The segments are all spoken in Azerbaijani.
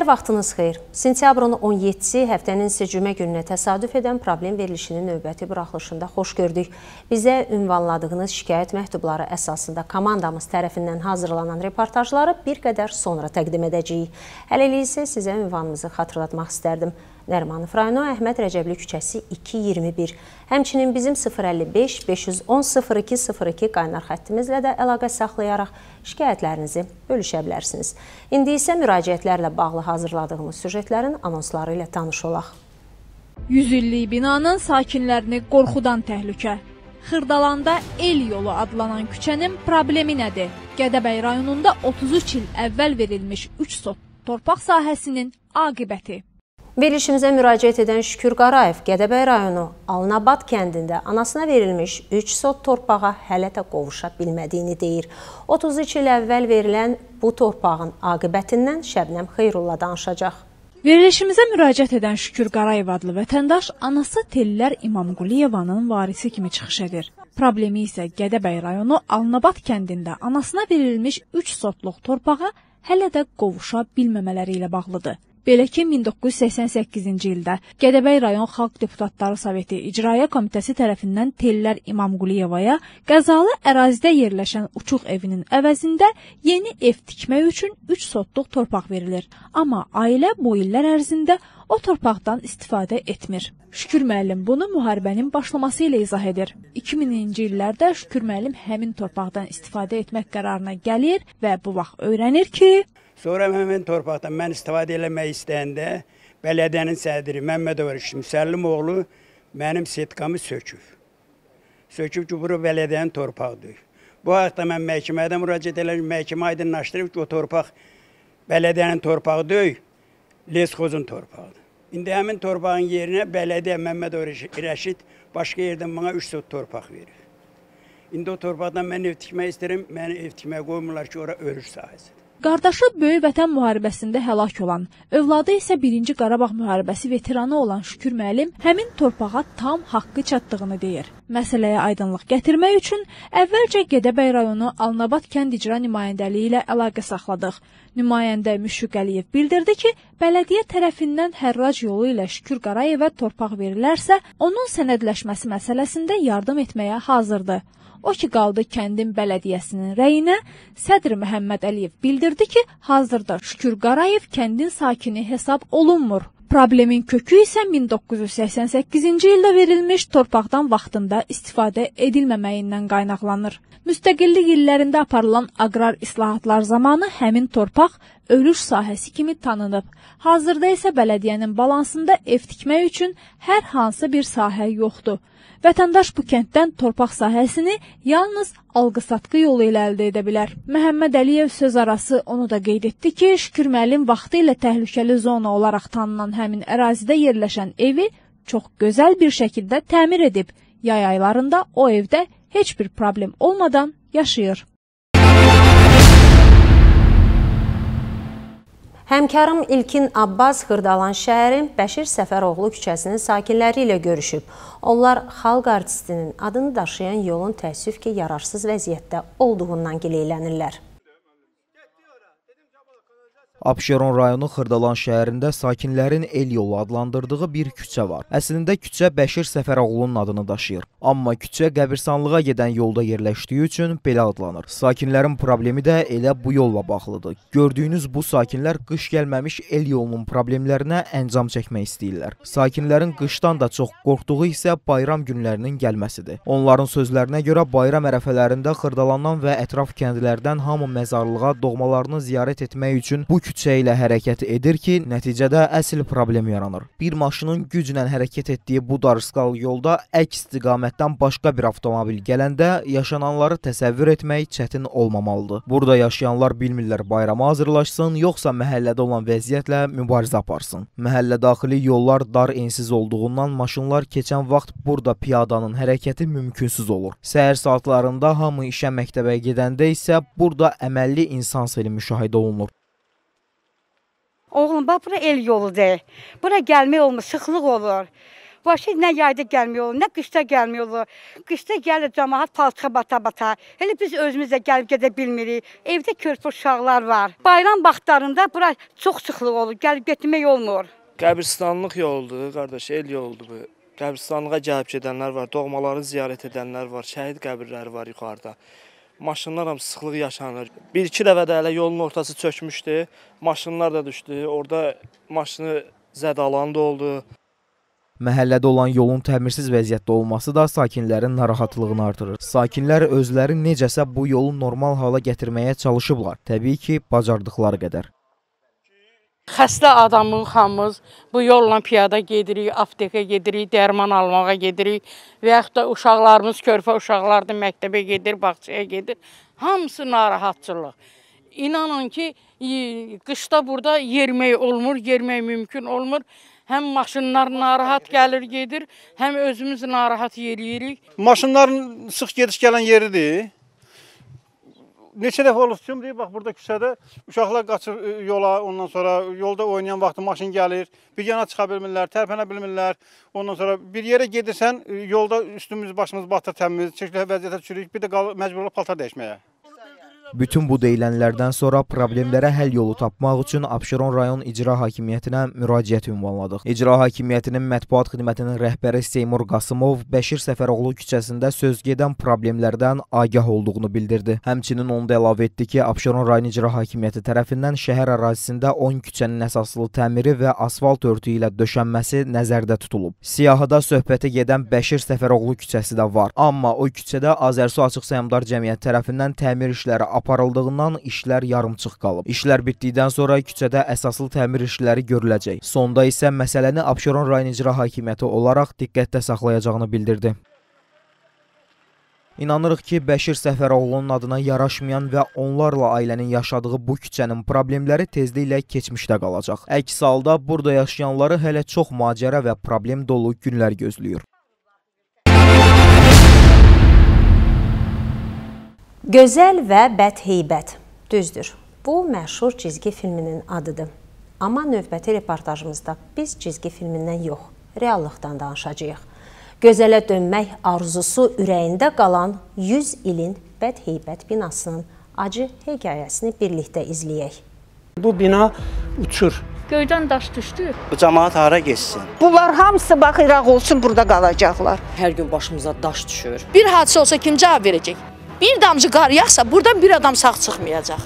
Hər vaxtınız xeyir. Sentyabrın 17-si həftənin isə cümə gününə təsadüf edən problem verilişinin növbəti buraxılışında xoş gördük. Bizə ünvanladığınız şikayət məktubları əsasında komandamız tərəfindən hazırlanan reportajları bir qədər sonra təqdim edəcəyik. Hələlik isə sizə ünvanımızı xatırlatmaq istərdim. Nərmanov rayonu Əhməd Rəcəbli küçəsi 221. Həmçinin bizim 055 510 0202 qaynar xəttimizlə də əlaqə saxlayaraq şikayətlərinizi bölüşə bilərsiniz. İndi isə müraciətlərlə bağlı hazırladığımız süjetlərin anonsları ilə tanış olaq. 100 illik binanın sakinlərini qorxudan təhlükə. Xırdalanda El yolu adlanan küçənin problemi nədir? Gədəbəy rayonunda 33 il əvvəl verilmiş 3 sot torpaq sahəsinin aqibəti. Verilişimizə müraciət edən Şükür Qarayev Gədəbəy rayonu Alnabad kəndində anasına verilmiş 3 sot torpağa hələ də qovuşa bilmədiyini deyir. 33 il əvvəl verilən bu torpağın aqibətindən Şəbnəm Xeyrulla danışacaq. Verilişimizə müraciət edən Şükür Qarayev adlı vətəndaş anası Tellər İmamquliyevanın varisi kimi çıxış edir. Problemi isə Gədəbəy rayonu Alnabad kəndində anasına verilmiş 3 sotluq torpağa hələ də qovuşa bilməmələri ilə bağlıdır. Belə ki, 1988-ci ildə Gədəbəy rayon Xalq Deputatları Soveti İcraiyyə Komitəsi tərəfindən Tellər İmamquliyevaya qəzalı ərazidə yerləşən uçuq evinin əvəzində yeni ev tikmək üçün 3 sotluq torpaq verilir. Amma ailə bu illər ərzində o torpaqdan istifadə etmir. Şükür müəllim bunu müharibənin başlaması ilə izah edir. 2000-ci illərdə Şükür müəllim həmin torpaqdan istifadə etmək qərarına gəlir və bu vaxt öyrənir ki, Sonra həmin torpaqdan mən istifadə eləmək istəyəndə bələdiyyənin sədri Məmmədov Rəşid Müsəllimoğlu mənim setkamı söküb. Söküb ki, bura bələdiyyənin torpağıdır. Bu haqda mən məhkəmədə müraciət elədim, məhkəmə aydınlaşdırıb ki, o torpaq bələdiyyənin torpağı deyil, Lesxozun torpağıdır. İndi həmin torpağın yerinə bələdiyyə Məmmədov Rəşid başqa yerdən bana 3 sot torpaq verir. İndi o torpaqdan mən ev tikmək istəyirəm, məni ev tikməyə qoymurlar ki, ora örüş sahəsidir. Qardaşı Böyük Vətən müharibəsində həlak olan, övladı isə 1-ci Qarabağ müharibəsi veteranı olan Şükür müəllim həmin torpağa tam haqqı çatdığını deyir. Məsələyə aydınlıq gətirmək üçün əvvəlcə Gədəbəy rayonu Alnabad kənd icra nümayəndəliyi ilə əlaqə saxladıq. Nümayəndə Müşfiq Əliyev bildirdi ki, bələdiyyə tərəfindən hərrac yolu ilə Şükür Qarayevə torpaq verilərsə, onun sənədləşməsi məsələsində yardım etməyə hazırdır. O ki qaldı kəndin bələdiyyəsinin rəyinə, sədr Məhəmməd Əliyev bildirdi ki, hazırda Şükür Qarayev kəndin sakini hesab olunmur. Problemin kökü isə 1988-ci ildə verilmiş torpaqdan vaxtında istifadə edilməməyindən qaynaqlanır. Müstəqillik illərində aparılan aqrar islahatlar zamanı həmin torpaq örüş sahəsi kimi tanınıb. Hazırda isə bələdiyyənin balansında ev tikmək üçün hər hansı bir sahə yoxdur. Vətəndaş bu kənddən torpaq sahəsini yalnız alqı-satqı yolu ilə əldə edə bilər. Məhəmməd Əliyev söz arası onu da qeyd etdi ki, Şükür müəllim vaxtı ilə təhlükəli zona olaraq tanınan həmin ərazidə yerləşən evi çox gözəl bir şəkildə təmir edib. Yay aylarında o evdə heç bir problem olmadan yaşayır. Həmkarım İlkin Abbas Xırdalan şəhərin Bəşir Səfəroğlu küçəsinin sakinləri ilə görüşüb. Onlar xalq artistinin adını daşıyan yolun təəssüf ki, yararsız vəziyyətdə olduğundan gileylənirlər. Abşeron rayonu Xırdalan şəhərində sakinlərin el yolu adlandırdığı bir küçə var. Əslində küçə Bəşir Səfəroğlunun adını daşıyır. Amma küçə qəbirstanlığa gedən yolda yerləşdiyi üçün belə adlanır. Sakinlərin problemi də elə bu yolla bağlıdır. Gördüyünüz bu sakinlər qış gəlməmiş el yolunun problemlərinə əncam çəkmək istəyirlər. Sakinlərin qışdan da çox qorxduğu isə bayram günlərinin gəlməsidir. Onların sözlərinə görə bayram ərəfələrində Xırdalandan və ətraf kəndlərdən hamı məzarlığa doğmalarını ziyarət etmək üçün bu küçə ilə hərəkət edir ki, nəticədə əsl problem yaranır. Bir maşının güclə hərəkət etdiyi bu darısqal yolda əks istiqamətdən başqa bir avtomobil gələndə yaşananları təsəvvür etmək çətin olmamalıdır. Burada yaşayanlar bilmirlər bayrama hazırlaşsın, yoxsa məhəllədə olan vəziyyətlə mübarizə aparsın. Məhəllə daxili yollar dar ensiz olduğundan maşınlar keçən vaxt burada piyadanın hərəkəti mümkünsüz olur. Səhər saatlarında hamı işə məktəbə gedəndə isə burada əməlli insan seli müşahidə olunur. Oğlum bax bura el yoludur. Bura gəlmək olmur, sıxlıq olur. Vəsə nə yayda gəlmək olur, nə qışda gəlmək olur. Qışda gəlir cəmaət palçığa bata-bata. Elə biz özümüz də gəlib gedə bilmirik. Evdə körpə uşaqlar var. Bayram vaxtlarında bura çox sıxlıq olur. Gəlib getmək olmur. Qəbristanlıq yoludur, qardaş, el yoludur bu. Qəbristanlığa gəlib gedənlər var, doğmaları ziyarət edənlər var, şəhid qəbirləri var yuxarıda. Maşınlar hamısı sıxlıq yaşanır. Bir-iki dəfə də elə yolun ortası çökmüşdü. Maşınlar da düşdü. Orada maşını zədalan da oldu. Məhəllədə olan yolun təmirsiz vəziyyətdə olması da sakinlərin narahatlığını artırır. Sakinlər özləri necəsə bu yolu normal hala gətirməyə çalışıblar. Təbii ki, bacardıqları qədər. Xəstə adamın hamımız bu yolla piyada gedirik, aptekə gedirik, dərman almağa gedirik və yaxud da uşaqlarımız, körpə uşaqlar da məktəbə gedir, bağçaya gedir. Hamısı narahatçılıq. İnanın ki, qışda burada yermək olmur, yermək mümkün olmur. Həm maşınlar narahat gəlir, gedir, həm özümüz narahat yeriyirik. Maşınların sıx gediş gələn yeridir. Neçə dəfə olub deyir, bax burada küçədə uşaqlar qaçır e, yola, ondan sonra yolda oynayan vaxtı maşın gəlir, bir yana çıxa bilmirlər, tərpənə bilmirlər. Ondan sonra bir yerə gedirsən, e, yolda üstümüz, başımız batır təmiz, çirkli vəziyyətə düşürük, bir də məcbur olub paltar dəyişməyə. Bütün bu deyilənlərdən sonra problemlərə həll yolu tapmaq üçün Abşeron rayon icra hakimiyyətinə müraciət ünvanladıq. İcra hakimiyyətinin mətbuat xidmətinin rəhbəri Seymur Qasımov Bəşir Səfəroğlu küçəsində söz gedən problemlərdən agah olduğunu bildirdi. Həmçinin onu da əlavə etdi ki, Abşeron rayon icra hakimiyyəti tərəfindən şəhər ərazisində 10 küçənin əsaslı təmiri və asfalt örtüyü ilə döşənməsi nəzərdə tutulub. Siyahıda söhbətə gedən Bəşir Səfəroğlu küçəsi də var. Amma o küçədə Azərsu Açıq Səhmdar Cəmiyyəti tərəfindən təmir işləri aparıldığından işlər yarımçıq qalıb. İşlər bitdikdən sonra küçədə əsaslı təmir işləri görüləcək. Sonda isə məsələni Abşeron rayon icra hakimiyyəti olaraq diqqətdə saxlayacağını bildirdi. İnanırıq ki, Bəşir Səfəroğlunun adına yaraşmayan və onlarla ailənin yaşadığı bu küçənin problemləri tezliklə keçmişdə qalacaq. Əks halda burada yaşayanları hələ çox macəra və problem dolu günlər gözləyir. Gözəl və bədheybət. Düzdür. Bu məşhur cizgi filminin adıdır. Amma növbəti reportajımızda biz cizgi filmindən yox, reallıqdan danışacağıq. Gözələ dönmək arzusu ürəyində qalan 100 ilin bədheybət binasının acı hekayəsini birlikdə izləyək. Bu bina uçur. Göydən daş düşdü. Bu cəmaət hara getsin? Bunlar hamısı bax İraq olsun burada qalacaqlar. Hər gün başımıza daş düşür. Bir hadisə olsa kim cavab verəcək? Bir damcı qar yağsa buradan bir adam sağ çıxmayacaq.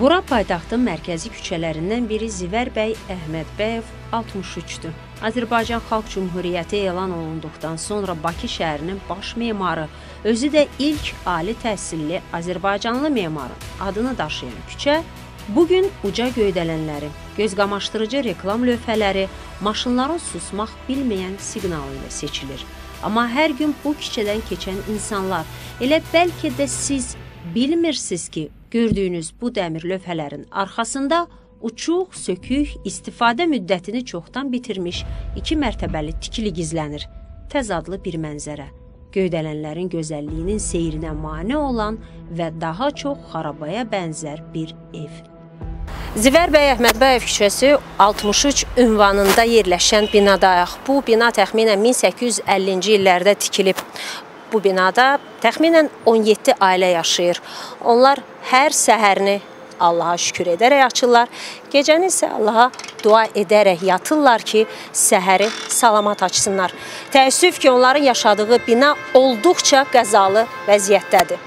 Bura paytaxtın mərkəzi küçələrindən biri Zivər bəy Əhmədbəyev 63-dür. Azərbaycan Xalq Cümhuriyyəti elan olunduqdan sonra Bakı şəhərinin baş memarı, özü də ilk ali təhsilli Azərbaycanlı memarın adını daşıyan küçə bu gün uca göydələnləri, gözqamaşdırıcı reklam lövhələri, maşınların susmaq bilməyən siqnalı ilə seçilir. Amma hər gün bu küçədən keçən insanlar elə bəlkə də siz bilmirsiniz ki, gördüyünüz bu dəmir lövhələrin arxasında uçuq, sökük, istifadə müddətini çoxdan bitirmiş iki mərtəbəli tikili gizlənir. Təzadlı bir mənzərə. Göydələnlərin gözəlliyinin seyrinə mane olan və daha çox xarabaya bənzər bir ev. Zivər bəy Əhmədbəyev küçəsi 63 ünvanında yerləşən binadayıq. Bu bina təxminən 1850-ci illərdə tikilib. Bu binada təxminən 17 ailə yaşayır. Onlar hər səhərini Allaha şükür edərək açırlar. Gecəni isə Allaha dua edərək yatırlar ki, səhəri salamat açsınlar. Təəssüf ki, onların yaşadığı bina olduqca qəzalı vəziyyətdədir.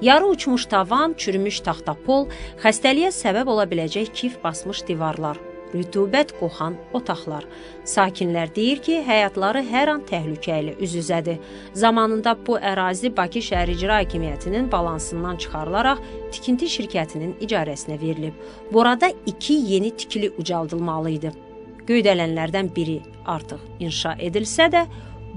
Yarı uçmuş tavan, çürümüş taxtapol, xəstəliyə səbəb ola biləcək kif basmış divarlar rütubət qoxan otaqlar. Sakinlər deyir ki, həyatları hər an təhlükə ilə üz-üzədir. Zamanında bu ərazi Bakı şəhər icra hakimiyyətinin balansından çıxarılaraq tikinti şirkətinin icarəsinə verilib. Burada 2 yeni tikili ucaldılmalı idi. Göydələnlərdən biri artıq inşa edilsə də,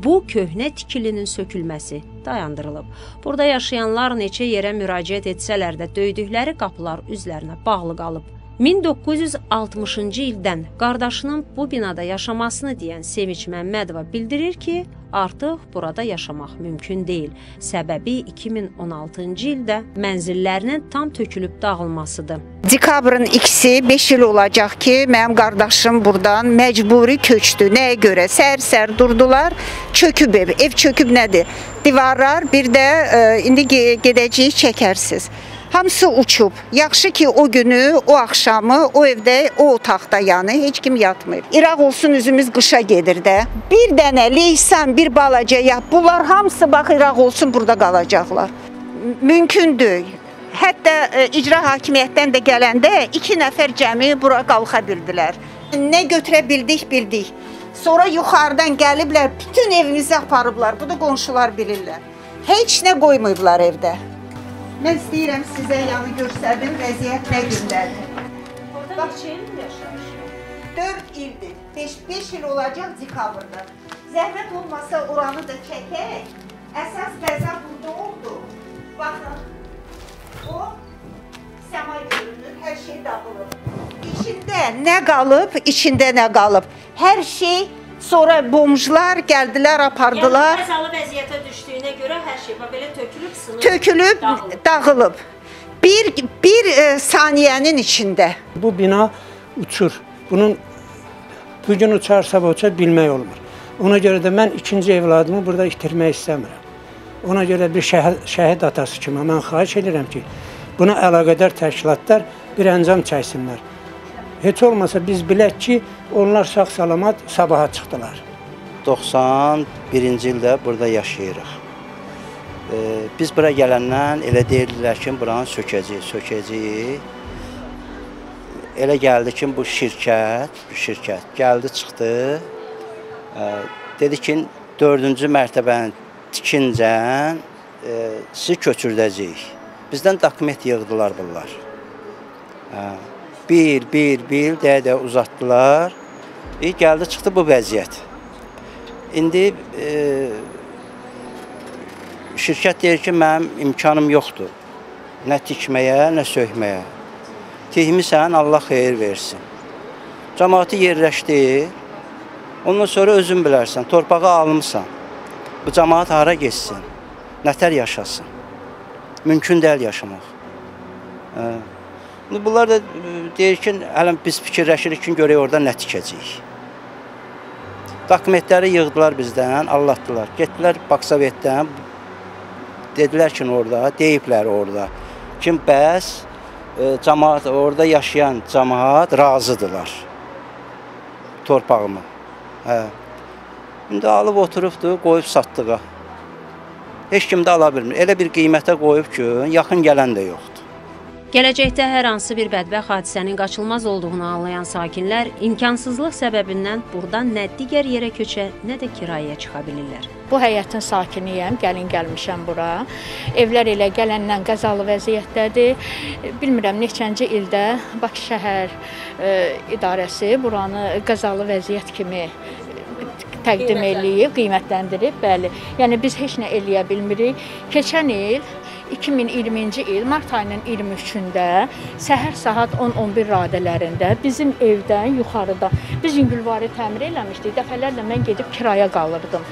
bu köhnə tikilinin sökülməsi dayandırılıb. Burada yaşayanlar neçə yerə müraciət etsələr də döydükləri qapılar üzlərinə bağlı qalıb. 1960-cı ildən qardaşının bu binada yaşamasını deyən Sevinç Məmmədova bildirir ki, artıq burada yaşamaq mümkün deyil. Səbəbi 2016-cı ildə mənzillərinin tam tökülüb dağılmasıdır. Dekabrın 2-si 5 il olacaq ki, mənim qardaşım burdan məcburi köçdü. Nəyə görə? Səhər-səhər durdular, çöküb ev. Ev çöküb nədir? Divarlar, bir də e, indi ge- gedəcəyik çəkərsiz. Hamısı uçub. Yaxşı ki o günü, o axşamı o evdə, o otaqda yəni heç kim yatmır. İraq olsun üzümüz qışa gedir də. Bir dənə leysan, bir balaca yap. Bunlar hamısı bax İraq olsun burada qalacaqlar. Mümkündür. Hətta e, icra hakimiyyətdən də gələndə 2 nəfər cəmi bura qalxa bildilər. Nə götürə bildik, bildik. Sonra yuxarıdan gəliblər, bütün evimizi aparıblar. Bu da qonşular bilirlər. Heç nə qoymayıblar evdə. Mən istəyirəm sizə yanı göstərdim, vəziyyət nə gündədir. Bax, 4 ildir. 5 5 il olacaq dekabrda. Zəhmət olmasa oranı da çəkək. Əsas bəza burada oldu. Baxın. O səma görünür, hər şey dağılıb. İçində nə qalıb, içində nə qalıb. Hər şey sonra bomjlar gəldilər, apardılar. Yəni qəzalı vəziyyətə düşdüyünə görə hər şey belə tökülüb, sınıb, tökülüb, dağılıb. dağılıb. Bir bir e, saniyənin içində. Bu bina uçur. Bunun bu gün uçar, sabah uçar bilmək olmur. Ona görə də mən ikinci evladımı burada itirmək istəmirəm. Ona görə bir şəhid, şəhid atası kimi mən xahiş edirəm ki, buna əlaqədar təşkilatlar bir əncam çəksinlər. Heç olmasa biz bilək ki, onlar sağ-salamat sabaha çıxdılar. 91-ci ildə burada yaşayırıq. Ee, biz bura gələndən elə deyirdilər ki, buranı sökəcəyik, sökəcəyik. Elə gəldi ki, bu şirkət, bu şirkət gəldi, çıxdı. Ee, dedi ki, 4-cü mərtəbənin tikincən e, sizi köçürdəcəyik. Bizdən dokument yığdılar bunlar. Hə, bir, bir, bir dəyə-dəyə uzatdılar. E, gəldi, çıxdı bu vəziyyət. İndi e, şirkət deyir ki, mənim imkanım yoxdur. Nə tikməyə, nə sökməyə. Tihmisən, Allah xeyir versin. Cəmaatı yerləşdir. Ondan sonra özün bilərsən, torpağı almısan. Bu cəmaat hara getsin? Nətər yaşasın? Mümkün deyil yaşamaq. Hə. İndi bunlar da e, deyir ki, hələ biz fikirləşirik ki, görək orada nə tikəcəyik. Dokumentləri yığdılar bizdən, allatdılar. Getdilər Baksovetdən, dedilər ki, orada, deyiblər orada. Kim bəs e, cəmaat orada yaşayan cəmaat razıdılar. Torpağımı. Hə. İndi alıb oturubdu, qoyub satdığa. Heç kim də ala bilmir. Elə bir qiymətə qoyub ki, yaxın gələn də yoxdur. Gələcəkdə hər hansı bir bədbəxt hadisənin qaçılmaz olduğunu anlayan sakinlər imkansızlıq səbəbindən burdan nə digər yerə köçə, nə də kirayəyə çıxa bilirlər. Bu həyətin sakiniyəm, gəlin gəlmişəm bura. Evlər elə gələndən qəzalı vəziyyətdədir. Bilmirəm neçənci ildə Bakı şəhər e, idarəsi buranı qəzalı vəziyyət kimi təqdim eləyib, qiymətləndirib, bəli. Yəni biz heç nə eləyə bilmirik. Keçən il 2020-ci il mart ayının 23-də səhər saat 10-11 radələrində bizim evdən yuxarıda biz yüngülvari təmir eləmişdik. Dəfələrlə mən gedib kirayə qalırdım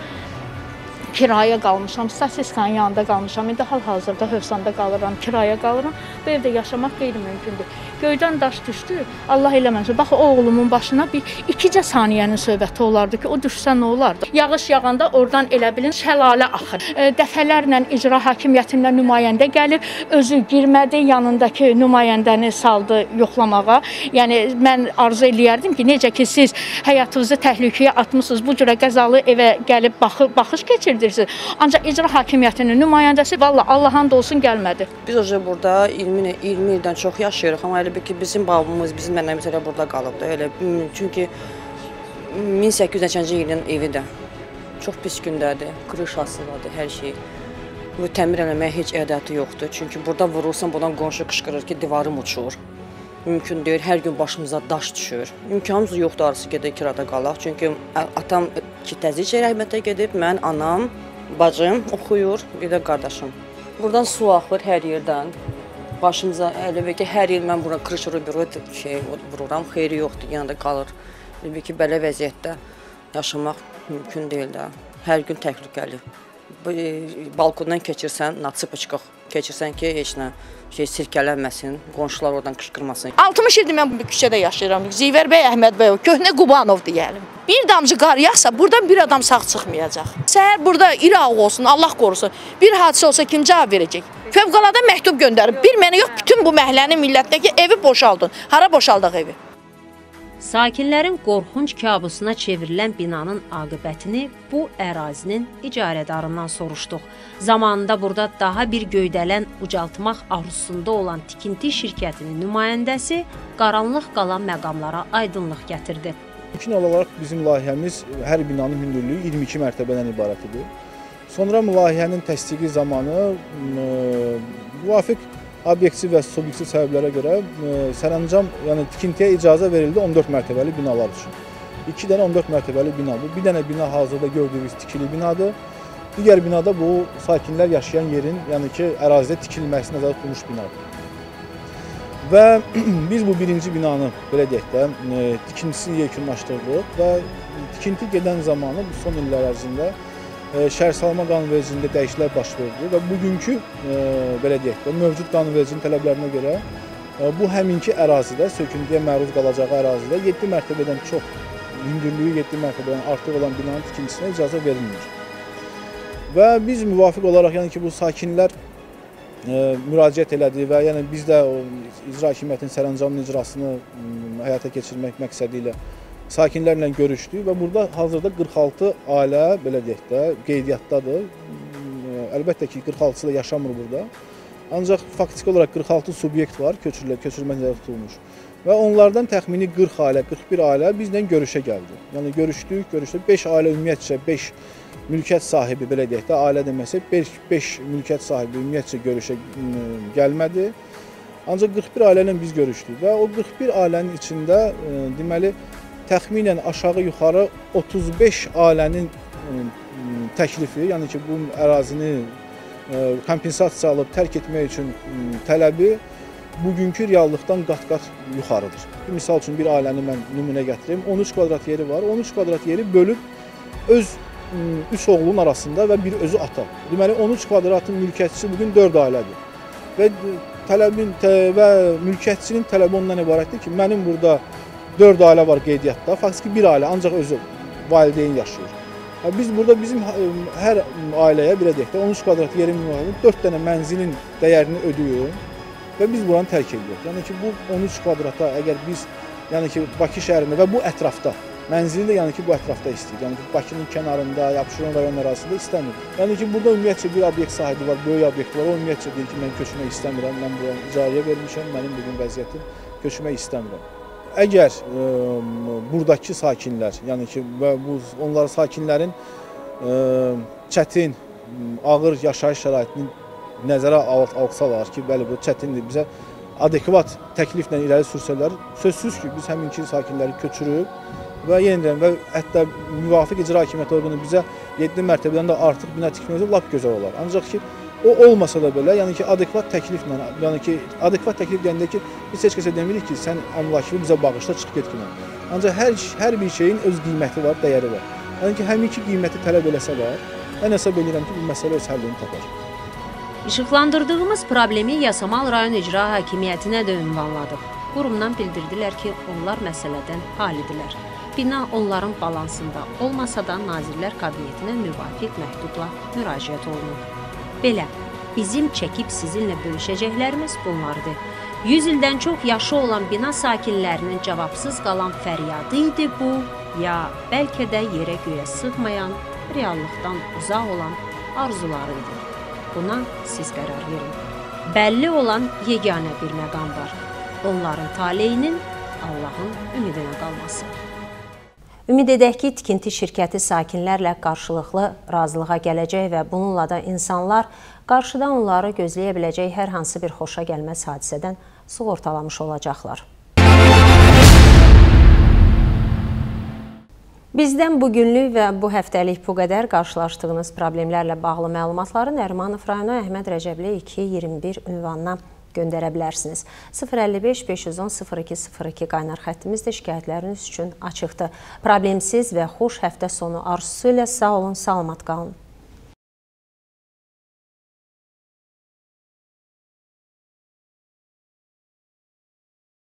kirayə qalmışam, statiskanın yanında qalmışam. İndi hal-hazırda Hövsanda qalıram, kirayə qalıram. Bu evdə yaşamaq qeyri-mümkündür. Göydən daş düşdü. Allah eləməsin. Bax oğlumun başına bir 2cə saniyənin söhbəti olardı ki, o düşsə nə olardı? Yağış yağanda oradan elə bilin şəlalə axır. E, dəfələrlə icra hakimiyyətindən nümayəndə gəlib, özü girmədi, yanındakı nümayəndəni saldı yoxlamağa. Yəni mən arzu eləyərdim ki, necə ki siz həyatınızı təhlükəyə atmısınız, bu cürə qəzalı evə gəlib baxı, baxış keçirdiniz. Ancaq icra hakimiyyətinin nümayəndəsi valla Allahın olsun gəlmədi. Biz oca burada 20 20 ildən çox yaşayırıq, amma elə bil ki bizim babamız, bizim nənəmiz elə burada qalıbdı. Elə çünki 1800-ci ilin evidir. Çox pis gündədir. Qırışasıdır hər şey. Bu təmir eləməyə heç ədəti yoxdur. Çünki burada vurulsan, buradan qonşu qışqırır ki, divarım uçur. Mümkün deyil, hər gün başımıza daş düşür. İmkanımız yoxdur arası gedək kirada qalaq. Çünki atam ki təzyiq rəhmətə gedib, mən anam, bacım oxuyur, bir də qardaşım. Buradan su axır hər yerdən. Başımıza elə ki, hər il mən bura krışırı bir şey vururam, xeyri yoxdur, yanında qalır. Elə ki, belə vəziyyətdə yaşamaq mümkün deyil də. Hər gün təhlükəli. E, balkondan keçirsən, natsıpıçqıq keçirsən ki, heç nə şey sirkələnməsin, qonşular oradan qışqırmasın. 60 ildir mən bu küçədə yaşayıram. Zivər bəy Əhmədbəyov, köhnə Qubanov deyəlim. Bir damcı qar yağsa buradan bir adam sağ çıxmayacaq. Səhər burada İraq olsun, Allah qorusun. Bir hadisə olsa kim cavab verəcək? Fövqəladə məktub göndərib. Bir mənə yox, bütün bu məhəllənin millətdəki evi boşaldın. Hara boşaldıq evi? Sakinlərin qorxunc kabusuna çevrilən binanın aqibətini bu ərazinin icarədarından soruşduq. Zamanında burada daha bir göydələn ucaltmaq arzusunda olan tikinti şirkətinin nümayəndəsi qaranlıq qalan məqamlara aydınlıq gətirdi. İlkin olaraq bizim layihəmiz hər binanın hündürlüyü 22 mərtəbədən ibarət idi. Sonra layihənin təsdiqi zamanı müvafiq obyektiv və subyektiv səbəblərə görə sərəncam, yəni tikintiyə icazə verildi 14 mərtəbəli binalar üçün. 2 dənə 14 mərtəbəli binadır. Bir dənə bina hazırda gördüyünüz tikili binadır. Digər binada bu sakinlər yaşayan yerin, yəni ki, ərazidə tikilməsi nəzərdə tutulmuş binadır. Və biz bu birinci binanı belə deyək də tikintisini yekunlaşdırdıq və tikinti gedən zamanı bu son illər ərzində şəhərsalma qanunvericiliyində dəyişikliklər baş verdi və bugünkü belə deyək də mövcud qanunvericiliyin tələblərinə görə bu həminki ərazidə söküntüyə məruz qalacağı ərazidə 7 mərtəbədən çox hündürlüyü 7 mərtəbədən artıq olan binanın tikintisinə icazə verilmir. Və biz müvafiq olaraq yəni ki bu sakinlər müraciət elədi və yəni biz də icra hakimiyyətinin sərəncamının icrasını həyata keçirmək məqsədi ilə sakinlərlə görüşdük və burada hazırda 46 ailə belə deyək də qeydiyyatdadır. Əlbəttə ki, 46-sı da yaşamır burada. Ancaq faktiki olaraq 46 subyekt var, köçürülə, köçürülmə nəzərdə tutulmuş. Və onlardan təxmini 40 ailə, 41 ailə bizlə görüşə gəldi. Yəni görüşdük, görüşdük. 5 ailə ümumiyyətcə 5 mülkiyyət sahibi belə deyək də, ailə deməsə 5 5 mülkiyyət sahibi ümumiyyətcə görüşə gəlmədi. Ancaq 41 ailə ilə biz görüşdük və o 41 ailənin içində deməli təxminən aşağı-yuxarı 35 ailənin təklifi, yəni ki, bu ərazini kompensasiya alıb tərk etmək üçün tələbi bugünkü reallıqdan qat-qat yuxarıdır. Misal üçün bir ailəni mən nümunə gətirim. 13 kvadrat yeri var. 13 kvadrat yeri bölüb öz 3 oğlunun arasında və bir özü ata. Deməli 13 kvadratın mülkiyyətçisi bugün 4 ailədir. Və tələbin və mülkiyyətçinin tələbi ondan ibarətdir ki, mənim burada 4 ailə var qeydiyyatda. Faktiki bir ailə ancaq özü valideyn yaşayır. Biz burada bizim hər ailəyə belə deyək də 13 kvadrat yerin müvafiq 4 dənə mənzilin dəyərini ödəyir və biz buranı tərk edirik. Yəni ki, bu 13 kvadrata əgər biz yəni ki, Bakı şəhərində və bu ətrafda mənzili də yəni ki, bu ətrafda istəyir. Yəni ki, Bakının kənarında, Abşeron rayon ərazisində istəmir. Yəni ki, burada ümumiyyətcə bir obyekt sahibi var, böyük obyekt var. O ümumiyyətcə deyir ki, mən köçmək istəmirəm, mən buranı icarəyə vermişəm, mənim bu gün vəziyyətim köçmək istəmirəm. Əgər ə, buradakı sakinlər, yəni ki, bu onlar sakinlərin ə, çətin, ağır yaşayış şəraitini nəzərə alsalar ki, bəli bu çətindir, bizə adekvat təkliflə irəli sürsələr, sözsüz ki, biz həminki sakinləri köçürüb və yenidən və hətta müvafiq icra hakimiyyəti orqanı bizə 7 mərtəbədən də artıq bina tikməsi lap gözəl olar. Ancaq ki, O olmasa da belə, yəni ki, adekvat təkliflə, yəni ki, adekvat təklif deyəndə ki, biz heç kəsə demirik ki, sən amlakını bizə bağışla, çıx get günə. Ancaq hər hər bir şeyin öz qiyməti var, dəyəri var. Yəni ki, həminki qiyməti tələb eləsələr, mən hesab edirəm ki, bu məsələ öz həllini tapar. İşıqlandırdığımız problemi Yasamal rayon icra hakimiyyətinə də ünvanladıq. Qurumdan bildirdilər ki, onlar məsələdən halidilər. Bina onların balansında olmasa da Nazirlər Kabinetinə müvafiq məktubla müraciət olunub. Belə, bizim çəkib sizinlə bölüşəcəklərimiz bunlardır. 100 ildən çox yaşı olan bina sakinlərinin cavabsız qalan fəryadı idi bu, ya bəlkə də yerə göyə sığmayan, reallıqdan uzaq olan arzuları idi. Buna siz qərar verin. Bəlli olan yeganə bir məqam var. Onların taleyinin Allahın ümidinə qalması. Ümid edək ki, tikinti şirkəti sakinlərlə qarşılıqlı razılığa gələcək və bununla da insanlar qarşıdan onları gözləyə biləcək hər hansı bir xoşa gəlməz hadisədən sığortalamış olacaqlar. Bizdən bugünlük və bu həftəlik bu qədər qarşılaşdığınız problemlərlə bağlı məlumatları Nərmanov rayonu Əhməd Rəcəbli 221 ünvanına göndərə bilərsiniz. 055 510 0202 qaynar xəttimiz də şikayətləriniz üçün açıqdır. Problemsiz və xoş həftə sonu arzusu ilə sağ olun, salamat qalın.